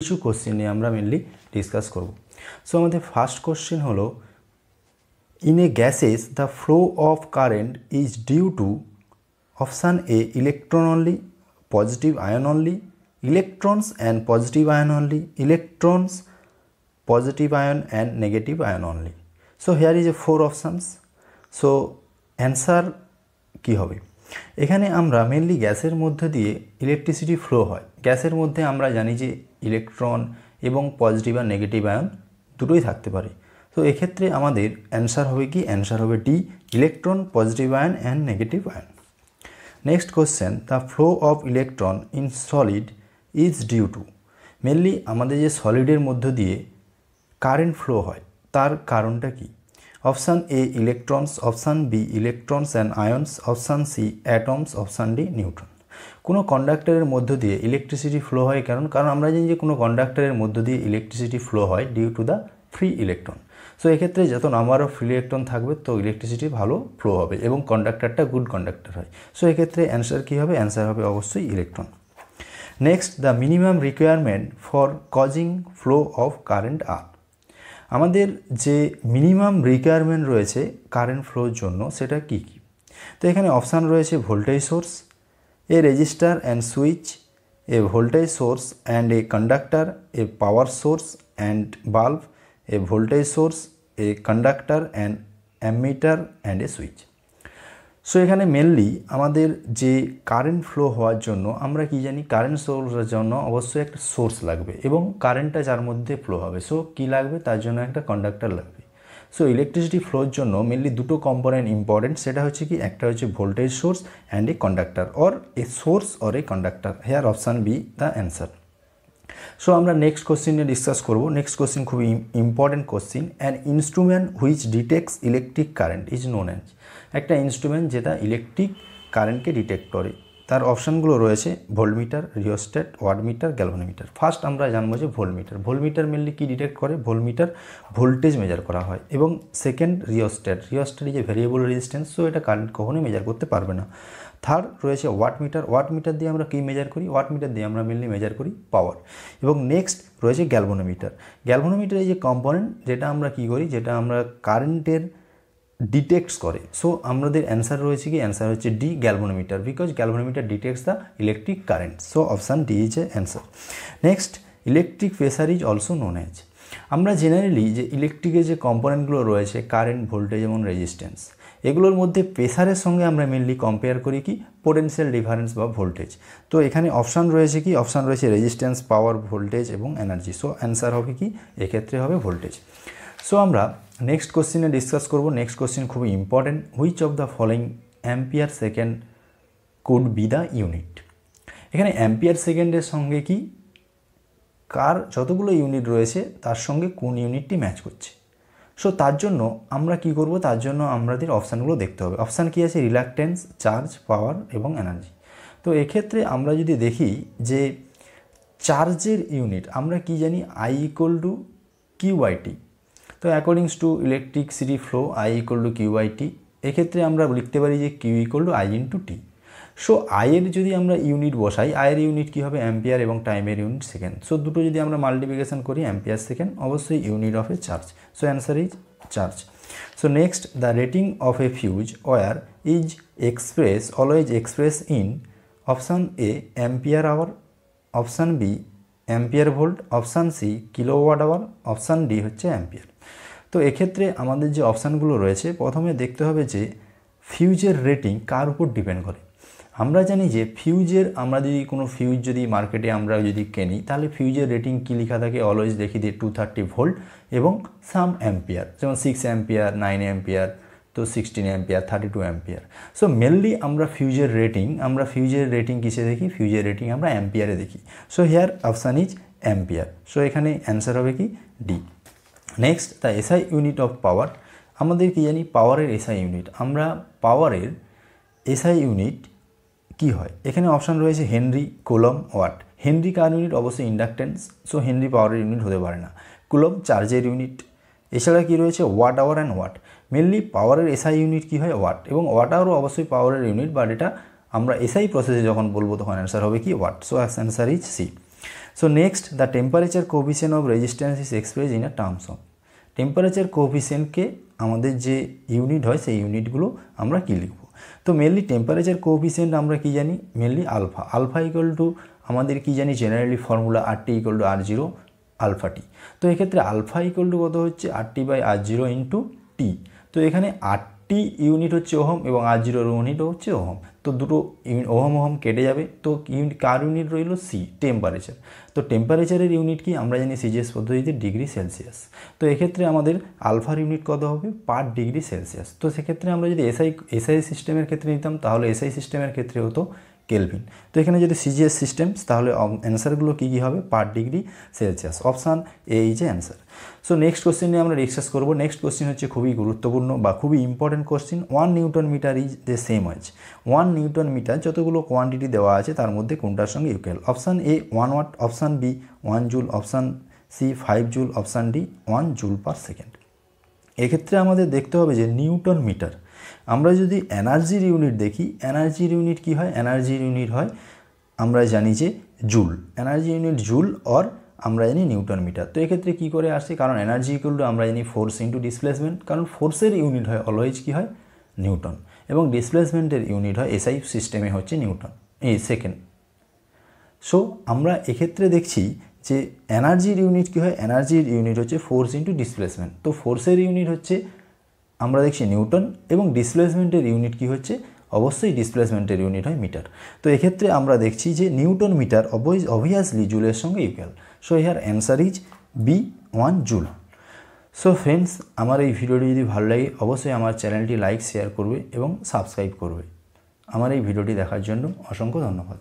কিছু কোশ্চেন নিয়ে আমরা মেনলি ডিসকাস করব। সো আমাদের ফার্স্ট কোশ্চেন হলো in a gases the flow of current is due to option A electron only positive ion only electrons and positive ion only electrons positive ion and negative ion only so here is a four options so answer কি হবে? এখানে আমরা mainly গ্যাসের মধ্যে দিয়ে electricity flow হয়। গ্যাসের মধ্যে আমরা জানি যে ইলেকট্রন এবং পজিটিভ আর নেগেটিভ আয়ন দুটোই থাকতে পারে। তো এক্ষেত্রে আমাদের অ্যান্সার হবে কি? অ্যান্সার হবে D electron positive ion and negative ion next question the flow of electron in solid is due to mainly আমাদের যে সলিডের মধ্য দিয়ে কারেন্ট ফ্লো হয়, তার কারণটা কি? Option A electrons option B electrons and ions option C atoms option D neutron কোনো কন্ডাক্টরের মধ্য দিয়ে ইলেকট্রিসিটি ফ্লো হয় কারণ কারণ আমরা জানি যে কোনো কন্ডাক্টরের মধ্য দিয়ে ইলেকট্রিসিটি ফ্লো হয় due to the free electron so এক্ষেত্রে যত নাম্বার অফ ফ্রি ইলেকট্রন থাকবে, তো ইলেকট্রিসিটি ভালো ফ্লো হবে এবং কন্ডাক্টরটা গুড কন্ডাক্টর হয়। সো এক্ষেত্রে অ্যান্সার কী হবে? অ্যান্সার হবে অবশ্যই electron next the minimum requirement for causing flow of current আর আমাদের যে মিনিমাম রিকোয়ারমেন্ট রয়েছে কারেন্ট ফ্লোর জন্য, সেটা কি কি? তো এখানে অপশান রয়েছে voltage source a resistor and switch a voltage source and a conductor a power source and bulb a voltage source a conductor and ammeter and a switch so এখানে মেনলি আমাদের যে কারেন্ট ফ্লো হওয়ার জন্য আমরা কি জানি current সোর্সের জন্য অবশ্যই একটা সোর্স লাগবে এবং কারেন্টটা যার মধ্যে ফ্লো হবে। সো কি লাগবে? তার জন্য একটা কন্ডাক্টার লাগবে। সো ইলেকট্রিসিটি ফ্লোর জন্য মেনলি দুটো কম্পোনেন্ট ইম্পর্টেন্ট সেটা হচ্ছে কি, একটা হচ্ছে voltage source and a conductor or a source or a conductor here option B the answer so আমরা নেক্সট কোশ্চিন নিয়ে ডিসকাস করব। নেক্সট কোশ্চিন খুবই important question an instrument which detects electric current is known as একটা instrument যেটা electric কারেন্টকে detect করে। তার অপশানগুলো রয়েছে voltmeter rheostat wattmeter galvanometer. First আমরা জানব যে ভোল্টমিটার ভোল্টমিটার মেনলি কি ডিটেক্ট করে? ভোল্টমিটার ভোল্টেজ মেজার করা হয় এবং সেকেন্ড রিওস্টেট। রিওস্টেট যে ভেরিয়েবল রেজিস্ট্যান্স সো এটা কারেন্ট কখনোই মেজার করতে পারবে না। থার্ড রয়েছে ওয়াট মিটার ওয়াট মিটার দিয়ে আমরা কী মেজার করি? ওয়াট মিটার দিয়ে আমরা মেনলি মেজার করি পাওয়ার এবং নেক্সট রয়েছে গ্যালভোনোমিটার। গ্যালভোনোমিটার এই যে কম্পোনেন্ট যেটা আমরা কী করি? যেটা আমরা কারেন্টের ডিটেক্টস করে। সো আমাদের অ্যান্সার রয়েছে কি? অ্যান্সার হচ্ছে D galvanometer because galvanometer detects the electric current so option D is a answer next electric pressure is also known as আমরা জেনারেলি যে ইলেকট্রিকের যে কম্পোনেন্টগুলো রয়েছে কারেন্ট ভোল্টেজ এবং রেজিস্ট্যান্স এগুলোর মধ্যে প্রেসারের সঙ্গে আমরা মেনলি কম্পেয়ার করি কি? পোটেন্সিয়াল ডিফারেন্স বা ভোল্টেজ তো এখানে অপশান রয়েছে কি? অপশান রয়েছে রেজিস্ট্যান্স পাওয়ার ভোল্টেজ এবং এনার্জি সো অ্যান্সার হবে কি? এক্ষেত্রে হবে ভোল্টেজ সো আমরা নেক্সট কোশ্চিনে ডিসকাস করব। নেক্সট কোশ্চিন খুবই important which of the following ampere second could be the unit এখানে অ্যাম্পিয়ার সেকেন্ডের সঙ্গে কি? কার যতগুলো ইউনিট রয়েছে, তার সঙ্গে কোন ইউনিটটি ম্যাচ করছে? সো তার জন্য আমরা কি করব? তার জন্য আমাদের অপশানগুলো দেখতে হবে। অপশান কী আছে? রিলাক্টেন্স চার্জ পাওয়ার এবং এনার্জি তো এক্ষেত্রে আমরা যদি দেখি যে চার্জের ইউনিট আমরা কি জানি? আই ইকুয়াল টু কিউআইটি তো accordings to electricity flow I equal to QIT এক্ষেত্রে আমরা লিখতে পারি যে Q equal to I into T so আয়ের যদি আমরা ইউনিট বসাই আয়ের ইউনিট কী হবে? অ্যাম্পিয়ার এবং টাইমের ইউনিট সেকেন্ড সো দুটো যদি আমরা মাল্টিপ্লিকেশন করি অ্যাম্পিয়ার সেকেন্ড অবশ্যই unit of a charge so answer is charge so next the rating of a fuse wire is express always express in option A ampere hour option B ampere volt option C kilowatt hour option D হচ্ছে ampere তো এক্ষেত্রে আমাদের যে অপশানগুলো রয়েছে, প্রথমে দেখতে হবে যে ফিউজের রেটিং কার উপর ডিপেন্ড করে। আমরা জানি যে ফিউজের, আমরা যদি কোনো ফিউজ যদি মার্কেটে আমরা যদি কিনি, তাহলে ফিউজের রেটিং কী লেখা থাকে? অলওয়েজ দেখি দিয়ে টু থার্টি ভোল্ট এবং সাম অ্যাম্পিয়ার যেমন সিক্স অ্যাম্পিয়ার নাইন অ্যাম্পিয়ার তো sixteen ampere thirty two ampere so mainly আমরা ফিউজের রেটিং আমরা ফিউজের রেটিং কিসে দেখি? ফিউজের রেটিং আমরা অ্যাম্পিয়ারে দেখি। So here option is ampere so এখানে অ্যান্সার হবে কি? D next the SI unit of power আমাদের কি জানি পাওয়ারের এসআই ইউনিট আমরা পাওয়ারের এসআই ইউনিট কি হয়? এখানে অপশান রয়েছে হেনরি কোলম ওয়াট হেনরি কার ইউনিট অবশ্যই ইন্ডাকটেন্স সো হেনরি পাওয়ারের ইউনিট হতে পারে না। কুলম চার্জের ইউনিট এছাড়া কি রয়েছে? Watt hour and watt mainly পাওয়ারের এসআই ইউনিট কী হয়? ওয়াট এবং ওয়াট আওয়ারও অবশ্যই পাওয়ারের ইউনিট বাট এটা আমরা এসআই প্রসেসে যখন বলব, তখন অ্যান্সার হবে কি? Watt so answer is C so next the temperature coefficient of resistance is express in uh terms of temperature কোভিশনকে আমাদের যে ইউনিট হয়, সেই ইউনিটগুলো আমরা কী লিখব? তো মেনলি টেম্পারেচার কোভিশিয়েন্ট আমরা কি জানি? Mainly alpha alpha equal to আমাদের কি জানি? Generally formula R T equal to R zero alpha T তো এক্ষেত্রে আলফা ইকুয়াল টু কত হচ্ছে? R T by R zero into T তো এখানে আটটি ইউনিট হচ্ছে ওহম এবং আর জিরোর ইউনিট হচ্ছে ওহম। তো দুটো ওহম ওহম কেটে যাবে। তো ইউনিট কার ইউনিট রইল? সি টেম্পারেচার তো টেম্পারেচারের ইউনিট কি? আমরা জানি সিজিএস পদ্ধতিতে ডিগ্রি সেলসিয়াস। তো এক্ষেত্রে আমাদের আলফার ইউনিট কত হবে? Per degree Celsius. তো সেক্ষেত্রে আমরা যদি এসআই এসআই সিস্টেমের ক্ষেত্রে নিতাম, তাহলে এসআই সিস্টেমের ক্ষেত্রে হতো কেলভিন তো এখানে যদি সিজিএস সিস্টেম তাহলে অ্যান্সারগুলো কী কী হবে? Per degree Celsius option A is answer so next question নিয়ে আমরা ডিসকাস করব। নেক্সট কোশ্চেন হচ্ছে খুবই গুরুত্বপূর্ণ বা খুবই important question one newton metre is the same was one newton metre যতগুলো কোয়ান্টিটি দেওয়া আছে, তার মধ্যে কোনটার সঙ্গে equal option A one watt option B one joule option C five joule option D one joule per second এক্ষেত্রে আমাদের দেখতে হবে যে নিউটন মিটার আমরা যদি এনার্জির ইউনিট দেখি, এনার্জির ইউনিট কি হয়? এনার্জির ইউনিট হয়, আমরা জানি যে joule. Energy unit joule or আমরা জানি নিউটন মিটার। তো এক্ষেত্রে কী করে আসে কারণ এনার্জি ইকুয়াল টু আমরা জানি ফোর্স ইন্টু ডিসপ্লেসমেন্ট কারণ ফোর্সের ইউনিট হয় অলওয়েজ কী হয়? নিউটন। এবং ডিসপ্লেসমেন্টের ইউনিট হয় এসআই সিস্টেমে হচ্ছে নিউটন। এই সেকেন্ড সো আমরা এক্ষেত্রে দেখছি যে এনার্জির ইউনিট কী হয়? এনার্জির ইউনিট হচ্ছে ফোর্স ইন্টু ডিসপ্লেসমেন্ট তো ফোর্সের ইউনিট হচ্ছে আমরা দেখছি নিউটন এবং ডিসপ্লেসমেন্টের ইউনিট কি হচ্ছে? অবশ্যই ডিসপ্লেসমেন্টের ইউনিট হয় মিটার। তো এক্ষেত্রে আমরা দেখছি যে নিউটন মিটার অবভিয়াসলি জুলের সঙ্গে equal so here answer is B one joule so friends আমার এই ভিডিওটি যদি ভালো লাগে, অবশ্যই আমার চ্যানেলটি লাইক শেয়ার করবে এবং সাবস্ক্রাইব করবে। আমার এই ভিডিওটি দেখার জন্য অসংখ্য ধন্যবাদ।